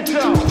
it down.